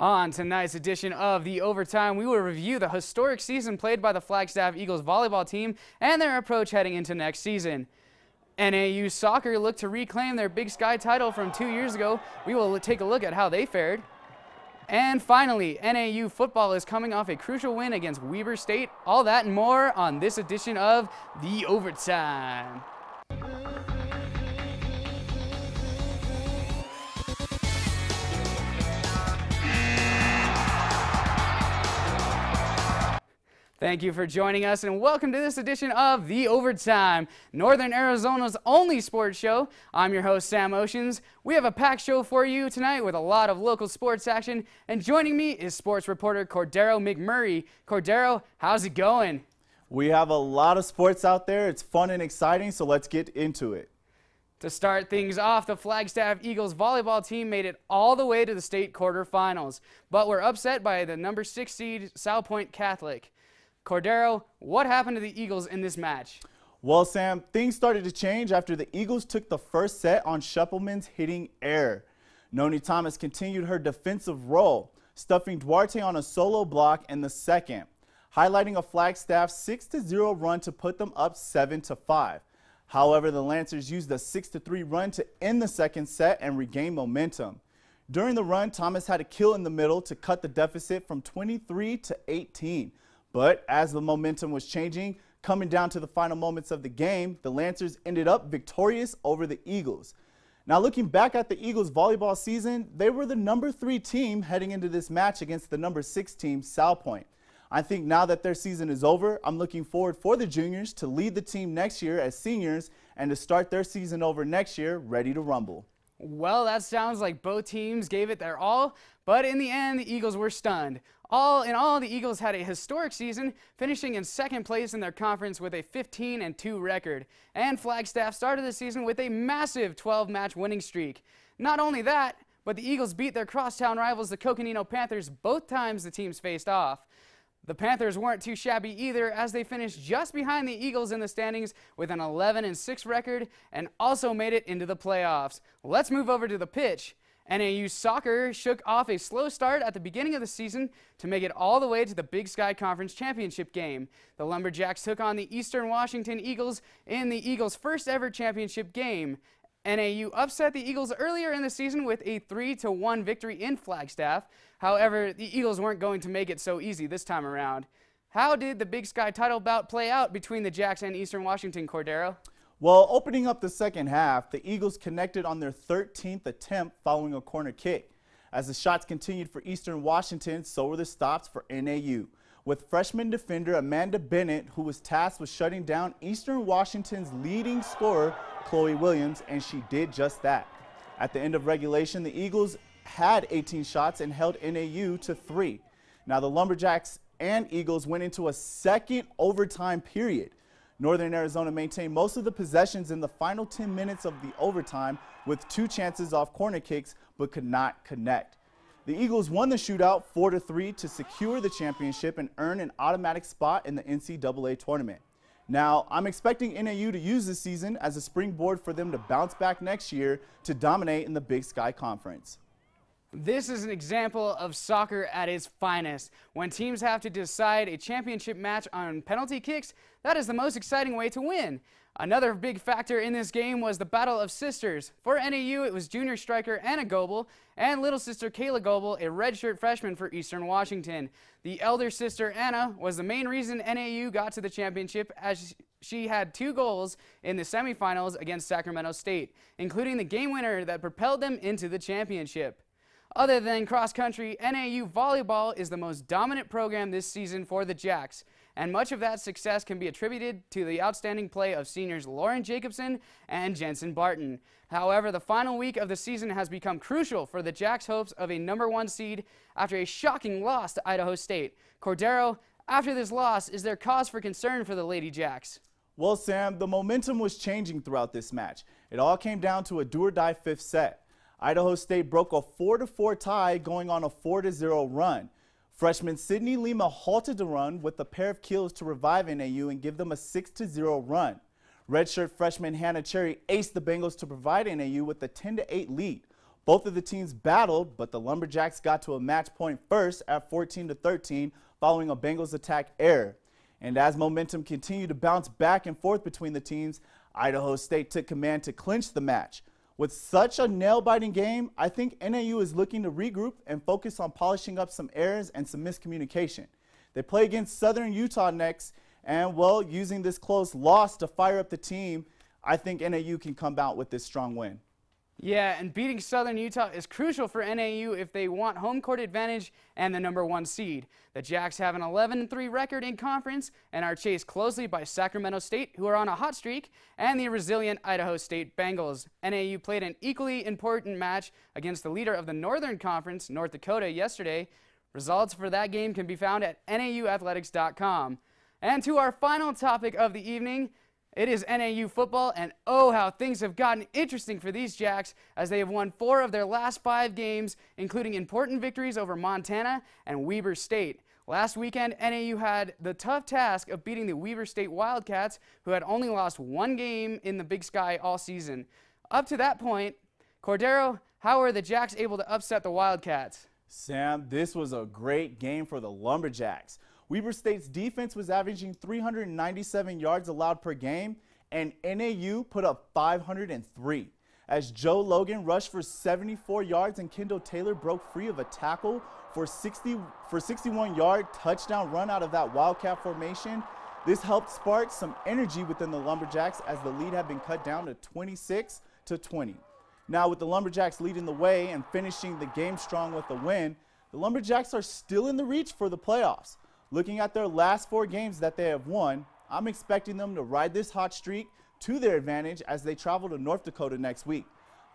On tonight's edition of The Overtime, we will review the historic season played by the Flagstaff Eagles volleyball team and their approach heading into next season. NAU soccer looked to reclaim their Big Sky title from two years ago. We will take a look at how they fared. And finally, NAU football is coming off a crucial win against Weber State. All that and more on this edition of The Overtime. Thank you for joining us and welcome to this edition of The Overtime, Northern Arizona's only sports show. I'm your host, Sam Oceans. We have a packed show for you tonight with a lot of local sports action, and joining me is sports reporter Cordero McMurray. Cordero, how's it going? We have a lot of sports out there. It's fun and exciting, so let's get into it. To start things off, the Flagstaff Eagles volleyball team made it all the way to the state quarterfinals, but were upset by the number six seed Salpointe Catholic. Cordero, what happened to the Eagles in this match? Well, Sam, things started to change after the Eagles took the first set on Shuppleman's hitting error. Noni Thomas continued her defensive role, stuffing Duarte on a solo block in the second, highlighting a Flagstaff 6-0 run to put them up 7-5. However, the Lancers used a 6-3 run to end the second set and regain momentum. During the run, Thomas had a kill in the middle to cut the deficit from 23 to 18. But as the momentum was changing, coming down to the final moments of the game, the Lancers ended up victorious over the Eagles. Now, looking back at the Eagles volleyball season, they were the number three team heading into this match against the number six team, Salpointe. I think now that their season is over, I'm looking forward for the juniors to lead the team next year as seniors and to start their season over next year ready to rumble. Well, that sounds like both teams gave it their all, but in the end, the Eagles were stunned. All in all, the Eagles had a historic season, finishing in second place in their conference with a 15 and 2 record. And Flagstaff started the season with a massive 12-match winning streak. Not only that, but the Eagles beat their crosstown rivals, the Coconino Panthers, both times the teams faced off. The Panthers weren't too shabby either as they finished just behind the Eagles in the standings with an 11 and 6 record and also made it into the playoffs. Let's move over to the pitch. NAU soccer shook off a slow start at the beginning of the season to make it all the way to the Big Sky Conference Championship game. The Lumberjacks took on the Eastern Washington Eagles in the Eagles' first ever championship game. NAU upset the Eagles earlier in the season with a 3-1 victory in Flagstaff. However, the Eagles weren't going to make it so easy this time around. How did the Big Sky title bout play out between the Jacks and Eastern Washington, Cordero? Well, opening up the second half, the Eagles connected on their 13th attempt following a corner kick. As the shots continued for Eastern Washington, so were the stops for NAU, with freshman defender Amanda Bennett, who was tasked with shutting down Eastern Washington's leading scorer, Chloe Williams, and she did just that. At the end of regulation, the Eagles had 18 shots and held NAU to three. Now, the Lumberjacks and Eagles went into a second overtime period. Northern Arizona maintained most of the possessions in the final 10 minutes of the overtime with two chances off corner kicks but could not connect. The Eagles won the shootout 4-3 to secure the championship and earn an automatic spot in the NCAA tournament. Now, I'm expecting NAU to use this season as a springboard for them to bounce back next year to dominate in the Big Sky Conference. This is an example of soccer at its finest. When teams have to decide a championship match on penalty kicks, that is the most exciting way to win. Another big factor in this game was the Battle of Sisters. For NAU, it was junior striker Anna Goebel and little sister Kayla Goebel, a redshirt freshman for Eastern Washington. The elder sister Anna was the main reason NAU got to the championship as she had two goals in the semifinals against Sacramento State, including the game winner that propelled them into the championship. Other than cross country, NAU volleyball is the most dominant program this season for the Jacks, and much of that success can be attributed to the outstanding play of seniors Lauren Jacobson and Jensen Barton. However, the final week of the season has become crucial for the Jacks' hopes of a number one seed after a shocking loss to Idaho State. Cordero, after this loss, is there cause for concern for the Lady Jacks? Well, Sam, the momentum was changing throughout this match. It all came down to a do or die fifth set. Idaho State broke a 4-4 tie going on a 4-0 run. Freshman Sydney Lima halted the run with a pair of kills to revive NAU and give them a 6-0 run. Redshirt freshman Hannah Cherry aced the Bengals to provide NAU with a 10-8 lead, Both of the teams battled, but the Lumberjacks got to a match point first at 14 to 13 following a Bengals attack error. And as momentum continued to bounce back and forth between the teams, Idaho State took command to clinch the match. With such a nail-biting game, I think NAU is looking to regroup and focus on polishing up some errors and some miscommunication. They play against Southern Utah next, and well, using this close loss to fire up the team, I think NAU can come out with this strong win. Yeah, and beating Southern Utah is crucial for NAU if they want home court advantage and the number one seed. The Jacks have an 11-3 record in conference and are chased closely by Sacramento State, who are on a hot streak, and the resilient Idaho State Bengals. NAU played an equally important match against the leader of the Northern Conference, North Dakota, yesterday. Results for that game can be found at nauathletics.com. And to our final topic of the evening, it is NAU football, and oh, how things have gotten interesting for these Jacks as they have won four of their last five games, including important victories over Montana and Weber State. Last weekend, NAU had the tough task of beating the Weber State Wildcats, who had only lost one game in the Big Sky all season. Up to that point, Cordero, how were the Jacks able to upset the Wildcats? Sam, this was a great game for the Lumberjacks. Weber State's defense was averaging 397 yards allowed per game, and NAU put up 503 as Joe Logan rushed for 74 yards and Kendall Taylor broke free of a tackle for 60 for 61 yard touchdown run out of that Wildcat formation. This helped spark some energy within the Lumberjacks as the lead had been cut down to 26 to 20. Now with the Lumberjacks leading the way and finishing the game strong with a win, the Lumberjacks are still in the reach for the playoffs. Looking at their last four games that they have won, I'm expecting them to ride this hot streak to their advantage as they travel to North Dakota next week.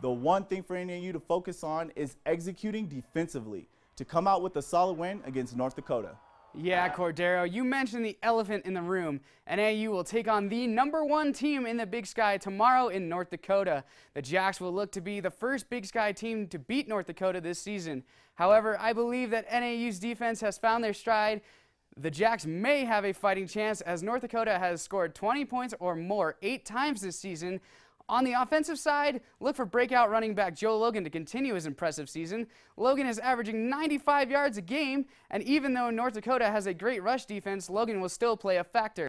The one thing for NAU to focus on is executing defensively to come out with a solid win against North Dakota. Yeah, Cordero, you mentioned the elephant in the room. NAU will take on the number one team in the Big Sky tomorrow in North Dakota. The Jacks will look to be the first Big Sky team to beat North Dakota this season. However, I believe that NAU's defense has found their stride the Jacks may have a fighting chance as North Dakota has scored 20 points or more eight times this season. On the offensive side, look for breakout running back Joe Logan to continue his impressive season. Logan is averaging 95 yards a game, and even though North Dakota has a great rush defense, Logan will still play a factor.